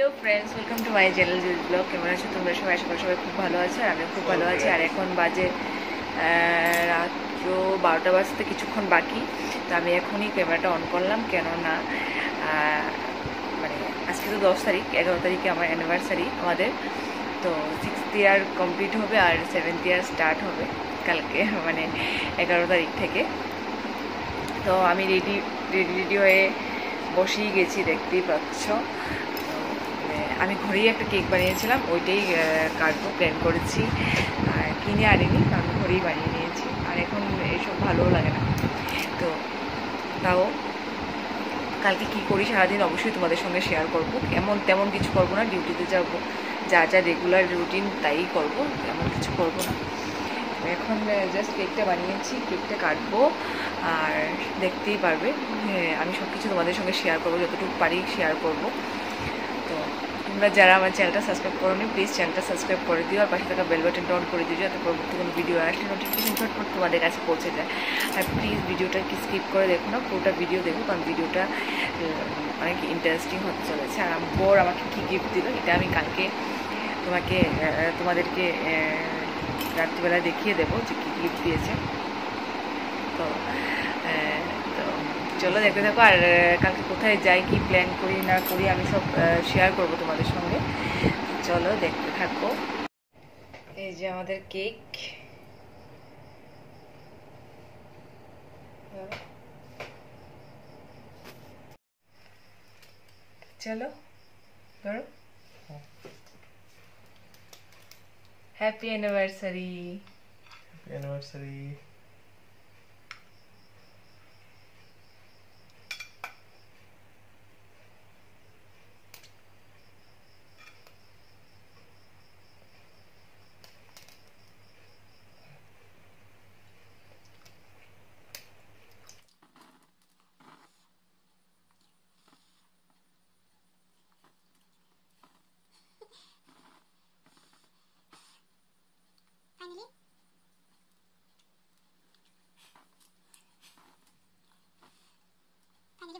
Hello friends welcome to my channel জুজ vlog কেমন আছো তোমরা সবাই? আশা করি সবাই খুব ভালো আছে আর আমি খুব ভালো আছি। আর এখন বাজে রাত্র বারোটা বাজতে কিছুক্ষণ বাকি। তো আমি এখনই ক্যামেরাটা অন করলাম কেননা মানে আজকে তো দশ তারিখ এগারো তারিখে আমার অ্যানিভার্সারি আমাদের। তো সিক্সথ ইয়ার কমপ্লিট হবে আর সেভেন্থ ইয়ার স্টার্ট হবে কালকে মানে এগারো তারিখ থেকে। তো আমি রেডি রেডি রেডি হয়ে বসেই গেছি দেখতেই পাচ্ছ। আমি ঘরেই একটা কেক বানিয়েছিলাম ওইটাই কাটবো প্ল্যান করেছি। আর কিনে আনিনি কারণ ঘরেই বানিয়ে নিয়েছি। আর এখন এইসব ভালোও লাগে না। তো তাও কালকে কি করি সারাদিন অবশ্যই তোমাদের সঙ্গে শেয়ার করব। এমন তেমন কিছু করব না ডিউটিতে যাব যা যা রেগুলার রুটিন তাই করব এমন কিছু করব না। এখন জাস্ট কেকটা বানিয়েছি কেকটা কাটবো। আর দেখতেই পারবে হ্যাঁ, আমি সব কিছু তোমাদের সঙ্গে শেয়ার করব যতটুকু পারি শেয়ার করব। তো তোমরা যারা আমার চ্যানেলটা সাবস্ক্রাইব করোনি প্লিজ চ্যানেলটা সাবস্ক্রাইব করে দিও আর পাশে থাকা বেল বাটনটা অন করে দিও যাতে পরবর্তী কোনো ভিডিও আসলে নোটিফিকেশন ঝটপট তোমাদের কাছে পৌঁছে যায়। আর প্লিজ ভিডিওটা কি স্কিপ করে দেখো না, পুরোটা ভিডিও দেখো কারণ ভিডিওটা অনেক ইন্টারেস্টিং হতে চলেছে। আর বর আমাকে কী গিফট দিল, এটা আমি কালকে তোমাকে তোমাদেরকে রাত্রিবেলা দেখিয়ে দেবো যে কী গিফট দিয়েছে। তো চলো দেখতে থাকো আর কালকে কোথায় যাই, কি প্ল্যান করি, না করি, আমি সব শেয়ার করব তোমাদের সঙ্গে। চলো দেখতে থাকো। এই যে আমাদের কেক চলো, ধরো। Happy anniversary anniversary. Finally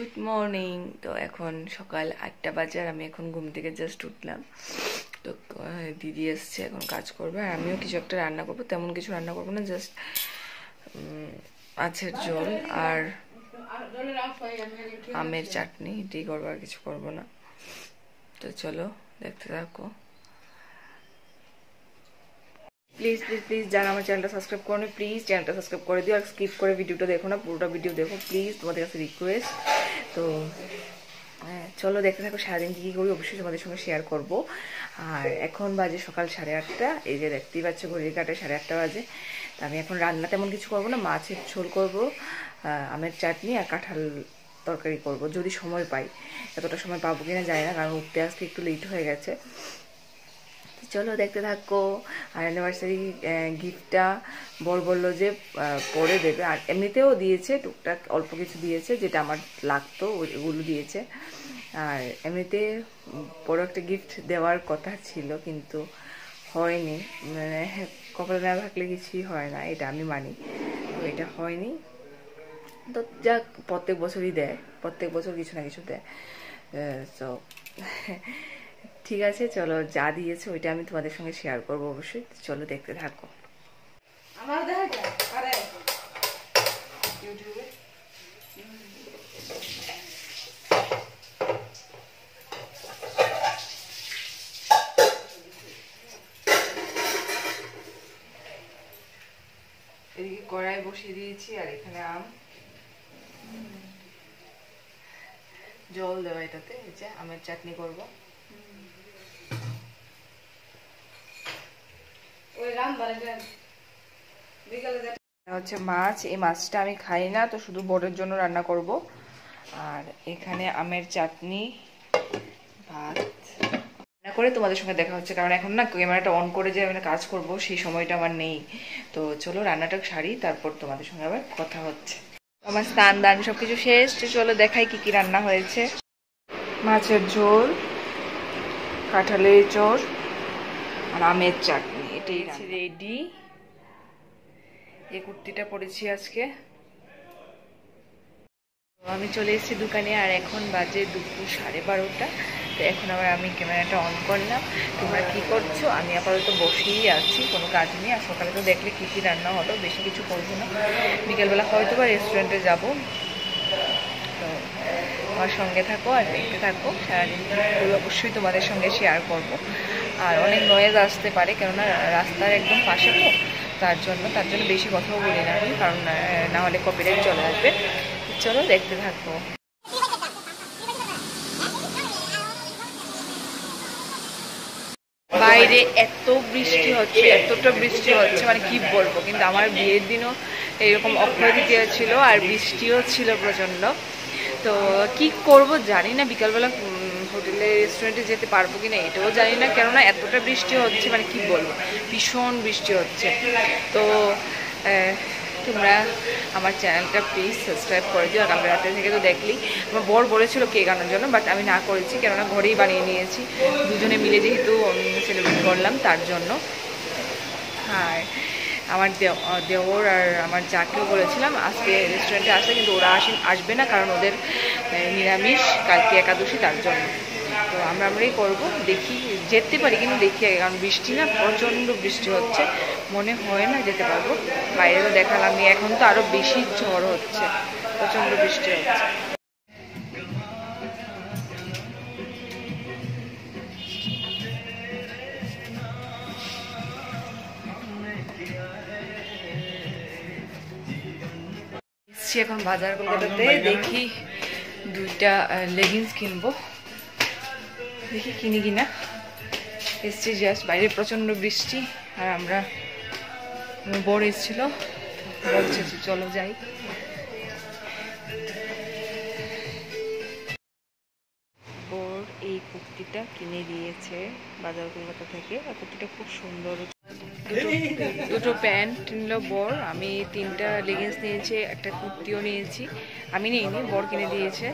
good morning তো এখন সকাল আটটা বাজে আর আমি এখন ঘুম থেকে জাস্ট উঠলাম। তো দিদি এসছে, এখন কাজ করবে। আর আমিও কিছু একটা রান্না করব। তেমন কিছু রান্না করব না জাস্ট মাছের ঝোল আর আমের চাটনি। এটাই করব আর কিছু করব না। তো চলো, দেখতে থাকো। প্লিজ প্লিজ প্লিজ যারা আমার চ্যানেলটা সাবস্ক্রাইব করো প্লিজ চ্যানেলটা সাবস্ক্রাইব করে দিও। আর স্কিপ করে ভিডিওটা দেখো না, পুরোটা ভিডিও দেখো। প্লিজ তোমাদের কাছে রিকোয়েস্ট তো হ্যাঁ, চলো দেখতে থাকো সারাদিন কী কী করি অবশ্যই তোমাদের সঙ্গে শেয়ার করব। আর এখন বাজে সকাল সাড়ে আটটা এই যে দেখতেই পাচ্ছ ঘড়ির কাটে সাড়ে আটটা বাজে। তা আমি এখন রান্না তেমন কিছু করব না মাছের ঝোল করব আমের চাটনি আর কাঁঠাল তরকারি করব যদি সময় পাই। এতটা সময় পাবো কিনা যায় না কারণ উঠতে আসতে একটু লেট হয়ে গেছে। চলো দেখতে থাকো। আর অ্যানিভার্সারি গিফটটা বর বলল যে পরে দেবে। আর এমনিতেও দিয়েছে, টুকটাক অল্প কিছু দিয়েছে, যেটা আমার লাগতো ওগুলো দিয়েছে। আর এমনিতে বড় একটা গিফট দেওয়ার কথা ছিল, কিন্তু হয়নি। মানে কপালে না থাকলে কিছুই হয় না, এটা আমি মানি। তো এটা হয়নি। তো যাক, প্রত্যেক বছরই দেয়, প্রত্যেক বছর কিছু না কিছু দেয়। তো ঠিক আছে, চলো যা দিয়েছে ওইটা আমি তোমাদের সঙ্গে শেয়ার করব অবশ্যই। চলো দেখতে থাকো। এদিকে কড়াই বসিয়ে দিয়েছি আর এখানে আম। জল দেওয়া এটাতে আমের চাটনি করব ওই রাম বারে বিকালে যা এটা হচ্ছে মাছ। এই মাছটা আমি খাই না, তো শুধু বড়ের জন্য রান্না করব। আর এখানে আমের চাটনি, ভাত। রান্না করে তোমাদের সঙ্গে দেখা হচ্ছে, কারণ এখন না ক্যামেরাটা অন করে যে আমি কাজ করব, সেই সময়টা আমার নেই। তো চলো রান্নাটা সারি, তারপর তোমাদের সঙ্গে আবার কথা হচ্ছে। আমার স্নান দান সবকিছু শেষ চলো দেখাই কি কি রান্না হয়েছে। মাছের ঝোল, কাঁঠালের চোর। আর আমের চাটনি এটাই রেডি এই কুর্তিটা পরেছি আজকে। আমি চলে এসেছি দোকানে আর এখন বাজে দুপুর সাড়ে বারোটা। তো এখন আবার আমি ক্যামেরাটা অন করলাম। তোমরা কি করছ? আমি আপাতত বসেই আছি কোনো কাজ নেই। আর সকালে তো দেখলে কী কী রান্না হলো বেশি কিছু করব না। বিকেলবেলা হয়তো বা রেস্টুরেন্টে যাব। আমার সঙ্গে থাকো আর দেখতে থাকো। সারাদিন অবশ্যই তোমাদের সঙ্গে শেয়ার করব। আর অনেক নয়েজ আসতে পারে, কেননা রাস্তার একদম পাশে তো, তার জন্য তার জন্য বেশি কথাও বলি না আমি, কারণ না হলে কপিরাইট চলে আসবে। চলো দেখতে থাকব বাইরে এত বৃষ্টি হচ্ছে, এতটা বৃষ্টি হচ্ছে মানে কি বলব? কিন্তু আমার বিয়ের দিনও এরকম অক্ষয় তৃতীয়া ছিল আর বৃষ্টিও ছিল প্রচণ্ড। তো কি করব জানি না, বিকালবেলা হোটেলে রেস্টুরেন্টে যেতে পারব কি না, এটাও জানি না, কেননা এতটা বৃষ্টি হচ্ছে মানে কি বলব, ভীষণ বৃষ্টি হচ্ছে। তো তোমরা আমার চ্যানেলটা প্লিজ সাবস্ক্রাইব করে দিও কালকে রাতে থেকে তো দেখলি। আমার বর বলেছিল কেক আনার জন্য বাট আমি না করেছি, কেননা ঘরেই বানিয়ে নিয়েছি। দুজনে মিলে যেহেতু সেলিব্রেট করলাম, তার জন্য। আর আমার দেওর আর আমার যাকেও বলেছিলাম, আজকে রেস্টুরেন্টে আসতে কিন্তু ওরা আসেন আসবে না, কারণ ওদের নিরামিষ, কালকে একাদশী তার জন্য। তো আমরা আমরাই করব, দেখি, যেতে পারি, কিন্তু দেখি, কারণ বৃষ্টি না, প্রচণ্ড বৃষ্টি হচ্ছে, মনে হয় না যেতে পারব। বাইরে তো দেখালাম এখন তো আরও বেশি ঝড় হচ্ছে, প্রচণ্ড বৃষ্টি হচ্ছে। এসছি এখন বাজার কলকাতাতে। দেখি দুইটা লেগিংস কিনবো। দেখি কিনি কিনা। এসছি জাস্ট বাইরে প্রচণ্ড বৃষ্টি আর আমরা বড় এসেছিল। বলছে চলো যাই। ওর এই কুর্তিটা কিনে দিয়েছে বাজার কলকাতা থেকে। আর কুর্তিটা খুব সুন্দর। দুটো- প্যান্ট নিল বর, আমি তিনটা লেগিংস নিয়েছি, একটা কুর্তিও নিয়েছি। আমি নিইনি, বর কিনে দিয়েছে,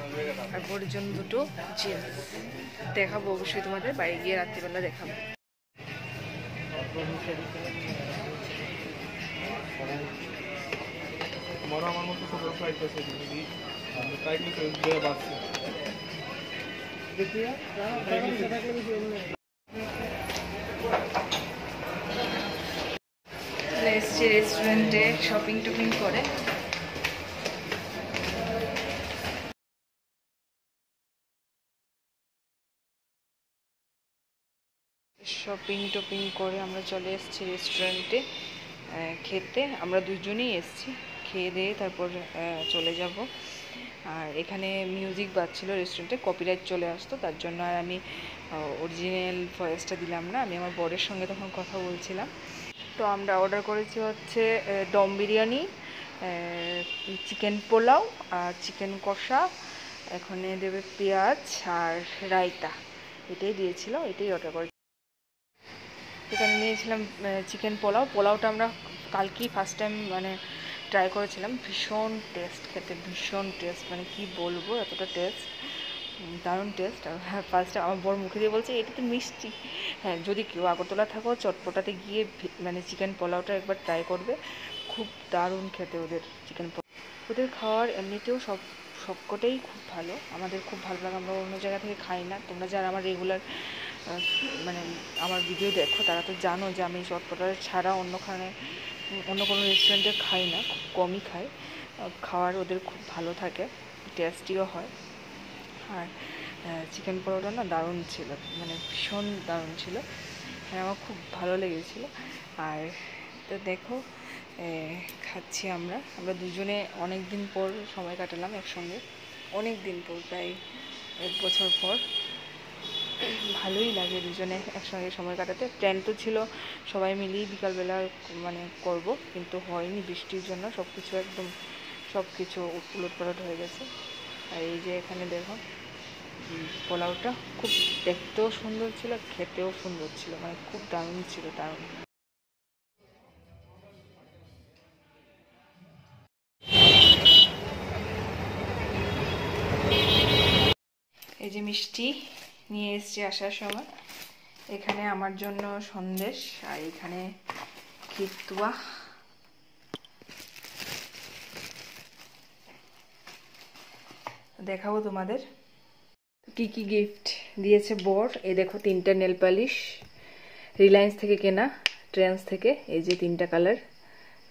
আর বরের জন্য দুটো জিন্স দেখাবো অবশ্যই তোমাদের বাইরে গিয়ে রাত্রিবেলা দেখাবো। চলে এসছি রেস্টুরেন্টে শপিং টপিং করে। শপিং টপিং করে আমরা চলে এসেছি রেস্টুরেন্টে খেতে। আমরা দুজনেই এসেছি। খেয়ে দিয়ে তারপর চলে যাব। আর এখানে মিউজিক বাজছিল রেস্টুরেন্টে, কপিরাইট চলে আসতো। তার জন্য আর আমি অরিজিনাল ভয়েসটা দিলাম না। আমি আমার বরের সঙ্গে তখন কথা বলছিলাম। তো আমরা অর্ডার করেছি হচ্ছে দম বিরিয়ানি চিকেন পোলাও আর চিকেন কষা, এখানে দেবে পেঁয়াজ আর রায়তা। এটাই দিয়েছিল, এটাই অর্ডার করেছি। এখানে নিয়েছিলাম চিকেন পোলাও। পোলাওটা আমরা কালকেই ফার্স্ট টাইম মানে ট্রাই করেছিলাম। ভীষণ টেস্ট খেতে ভীষণ টেস্ট মানে কি বলব, এতটা টেস্ট দারুণ টেস্ট হ্যাঁ ফার্স্ট আমার বড় মুখে দিয়ে বলছে, এটা তো মিষ্টি। হ্যাঁ যদি কেউ আগরতলা থাকো, চটপটাতে গিয়ে মানে চিকেন পোলাওটা একবার ট্রাই করবে। খুব দারুণ খেতে ওদের চিকেন পোলাও। ওদের খাওয়ার এমনিতেও সব, সবকটাই খুব ভালো। আমাদের খুব ভালো লাগে, আমরা অন্য জায়গা থেকে খাই না। তোমরা যারা আমার রেগুলার মানে আমার ভিডিও দেখো, তারা তো জানো যে আমি চটপটা ছাড়া অন্যখানে অন্য কোনো রেস্টুরেন্টে খাই না, খুব কমই খাই। খাওয়ার ওদের খুব ভালো থাকে টেস্টিও হয়। আর চিকেন পরোটা না দারুণ ছিল মানে ভীষণ দারুণ ছিল। আর আমার খুব ভালো লেগেছিল। আর, তো দেখো খাচ্ছি আমরা। আমরা দুজনে অনেক দিন পর সময় কাটালাম একসঙ্গে। অনেক দিন পর, প্রায় এক বছর পর। ভালোই লাগে দুজনে একসঙ্গে সময় কাটাতে। প্ল্যান তো ছিল সবাই মিলেই বিকালবেলা মানে করব, কিন্তু হয়নি বৃষ্টির জন্য। সব কিছু একদম সব কিছু উলট পালট হয়ে গেছে। আর এই যে এখানে দেখো পোলাওটা খুব দেখতেও সুন্দর ছিল, খেতেও সুন্দর ছিল মানে খুব দারুণ ছিল, দারুণ। এই যে মিষ্টি নিয়ে এসছি আসার সময়। এখানে আমার জন্য সন্দেশ, আর এখানে খিতুয়া দেখাবো তোমাদের। কি কি গিফট দিয়েছে বর এই দেখো, তিনটা নেল পালিশ রিলায়েন্স থেকে কেনা ট্রেন্স থেকে, এই যে তিনটা কালার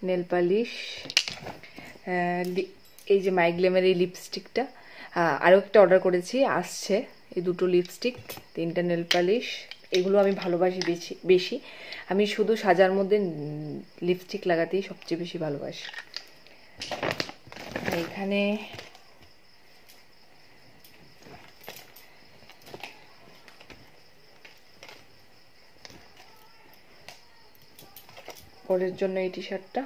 নেল পালিশ এই যে মাইগ্লেমের এই লিপস্টিকটা আরও একটা অর্ডার করেছি, আসছে, এই দুটো লিপস্টিক তিনটা নেল পালিশ এগুলো আমি ভালোবাসি বেশি বেশি। আমি শুধু সাজার মধ্যে লিপস্টিক লাগাতেই সবচেয়ে বেশি ভালোবাসি। এখানে পরের জন্য এই টি। শার্টটা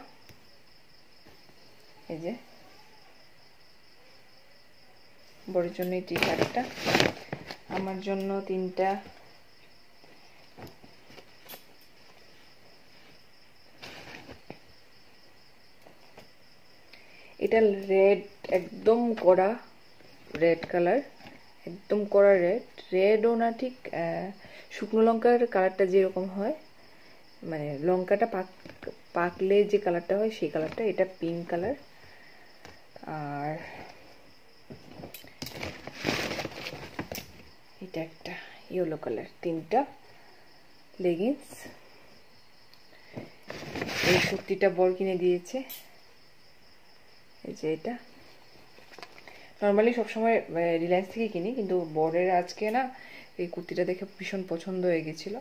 এই যে। বড়ের জন্য এই টি। শার্টটা আমার জন্য তিনটা। এটা রেড একদম কড়া রেড কালার একদম কড়া রেড রেডও না ঠিক শুকনো লঙ্কার কালারটা যেরকম হয় মানে লঙ্কাটা পাক, পাকলে যে কালারটা হয় সেই কালারটা, এটা পিঙ্ক কালার আর এটা একটা ইয়েলো কালার তিনটা লেগিংস এই কুর্তিটা বর কিনে দিয়েছে। এই যে এটা। নর্মালি সবসময় রিলায়েন্স থেকে কিনি, কিন্তু বরের আজকে না, এই কুর্তিটা দেখে ভীষণ পছন্দ হয়ে গেছিল।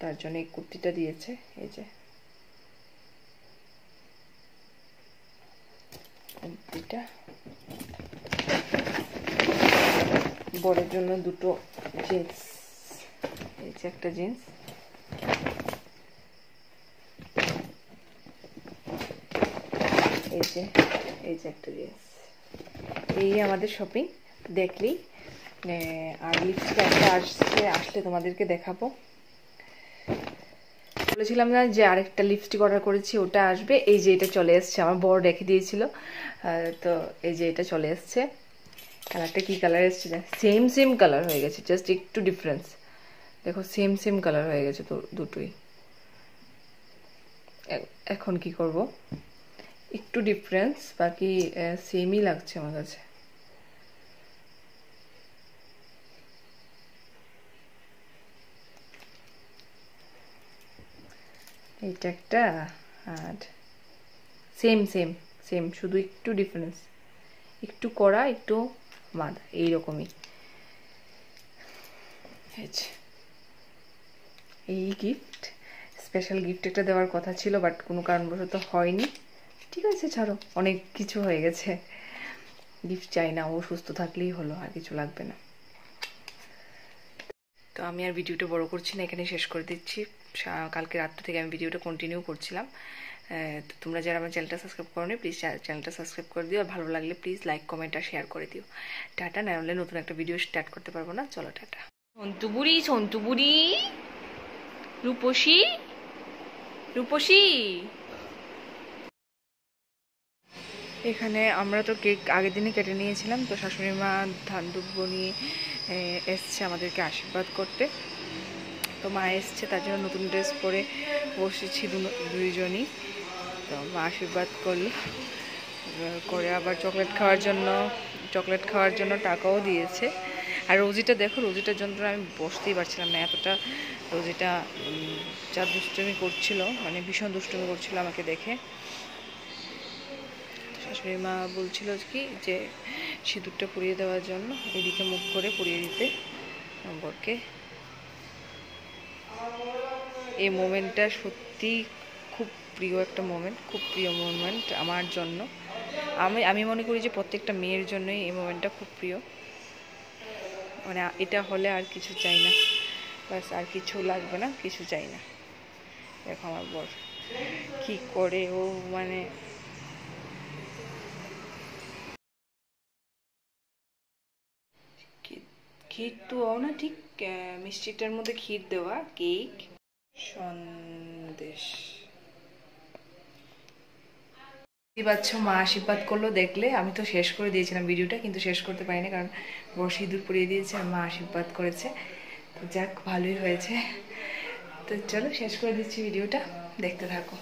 তার জন্য এই কুর্তিটা দিয়েছে, এই যে। কুর্তিটা। বরের জন্য দুটো জিন্স, এই যে একটা জিন্স। এই যে এই যে একটা জিন্স। এই আমাদের শপিং দেখলেই আর লিপস্টিক একটা আসছে, আসলে তোমাদেরকে দেখাবো। বলেছিলাম না যে আরেকটা লিপস্টিক অর্ডার করেছি, ওটা আসবে। এই যে এটা চলে এসছে, আমার বড় রেখে দিয়েছিল। তো এই যে এটা চলে এসছে। কালারটা কী কালার এসছে সেম সেম কালার হয়ে গেছে জাস্ট একটু ডিফারেন্স দেখো সেম সেম কালার হয়ে গেছে তো দুটোই। এখন কি করব? একটু ডিফারেন্স বাকি সেমই লাগছে আমার কাছে। এইটা একটা আর সেম সেম সেম শুধু একটু ডিফারেন্স একটু কড়া, একটু মাদা এইরকমই। এই গিফট স্পেশাল গিফট একটা দেওয়ার কথা ছিল বাট কোনো কারণবশত হয়নি। ঠিক আছে, ছাড়ো, অনেক কিছু হয়ে গেছে। গিফট চাই না, ও সুস্থ থাকলেই হলো, আর কিছু লাগবে না। তো আমি আর ভিডিওটা বড় করছি না এখানে শেষ করে দিচ্ছি। কালকে রাত্র থেকে আমি ভিডিওটা কন্টিনিউ করছিলাম। তো তোমরা যারা আমার চ্যানেলটা সাবস্ক্রাইব করো প্লিজ চ্যানেলটা সাবস্ক্রাইব করে দিও। আর ভালো লাগলে প্লিজ লাইক কমেন্ট আর শেয়ার করে দিও। টাটা না হলে নতুন একটা ভিডিও স্টার্ট করতে পারব না। চলো টাটা। সন্তু বুড়ি সন্তু বুড়ি। রূপসী রূপসী। এখানে আমরা তো কেক আগের দিনে কেটে নিয়েছিলাম তো শাশুড়ি মা ধান দুব্বো নিয়ে এসছে আমাদেরকে আশীর্বাদ করতে। তো মা এসছে, তার জন্য নতুন ড্রেস পরে বসেছি দুইজনই। তো মা আশীর্বাদ করল। করে আবার চকলেট খাওয়ার জন্য, চকলেট খাওয়ার জন্য টাকাও দিয়েছে। আর রোজিটা দেখো, রোজিটার জন্য আমি বসতেই পারছিলাম না, এতটা রোজিটা যা দুষ্টুমি করছিল মানে ভীষণ দুষ্টুমি করছিল আমাকে দেখে। শাশুড়ি মা বলছিল কি যে সিঁদুরটা পুড়িয়ে দেওয়ার জন্য এদিকে মুখ করে পুড়িয়ে দিতে বরকে এই মোমেন্টটা সত্যি খুব প্রিয় একটা মোমেন্ট, খুব প্রিয় মোমেন্ট আমার জন্য। আমি আমি মনে করি যে প্রত্যেকটা মেয়ের জন্যই এই মোমেন্টটা খুব প্রিয়। মানে এটা হলে আর কিছু চাই না। ব্যাস, আর কিছু লাগবে না, কিছু চাই না। দেখো আমার বর কি করে ও মানে ক্ষীর তো না ঠিক মিষ্টিটার মধ্যে ক্ষীর দেওয়া, কেক, সন্দেশ। পাচ্ছ মা আশীর্বাদ করল দেখলে। আমি তো শেষ করে দিয়েছিলাম ভিডিওটা, কিন্তু শেষ করতে পারিনি, কারণ বড় সিঁদুর পরিয়ে দিয়েছে আর মা আশীর্বাদ করেছে। তো যাক, ভালোই হয়েছে। তো চলো, শেষ করে দিচ্ছি ভিডিওটা। দেখতে থাকো।